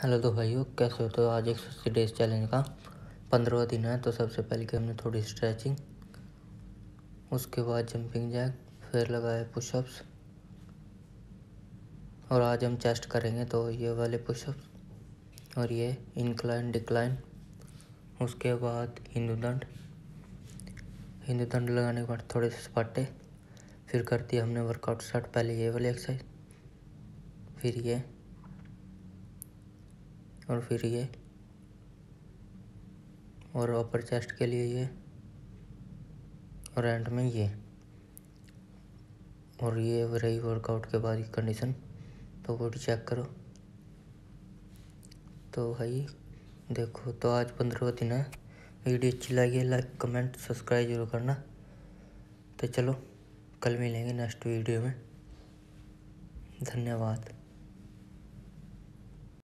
Hello तो भाइयों, कैसे हो? तो आज एक सौ अस्सी डेज़ चैलेंज का पंद्रहवा दिन है तो सबसे पहले की हमने थोड़ी स्ट्रेचिंग, उसके बाद जंपिंग जैक फिर लगाए पुशअप्स और आज हम चेस्ट करेंगे तो ये वाले पुशअप्स और ये इंक्लाइन डिक्लाइन उसके बाद हिंदू दंड हिंदू दंड लगाने के बाद थोड़े से सपाटे, फिर कर दिया हमने वर्कआउट स्टार्ट पहले ये वाली एक्सरसाइज फिर ये और फिर ये, और अपर चेस्ट के लिए ये, और एंड में ये, और ये रही वर्कआउट के बाद की कंडीशन तो बॉडी चेक करो। तो भाई, देखो तो आज पंद्रह दिन है। वीडियो अच्छी लगी लाइक कमेंट सब्सक्राइब ज़रूर करना। तो चलो, कल मिलेंगे नेक्स्ट वीडियो में। धन्यवाद।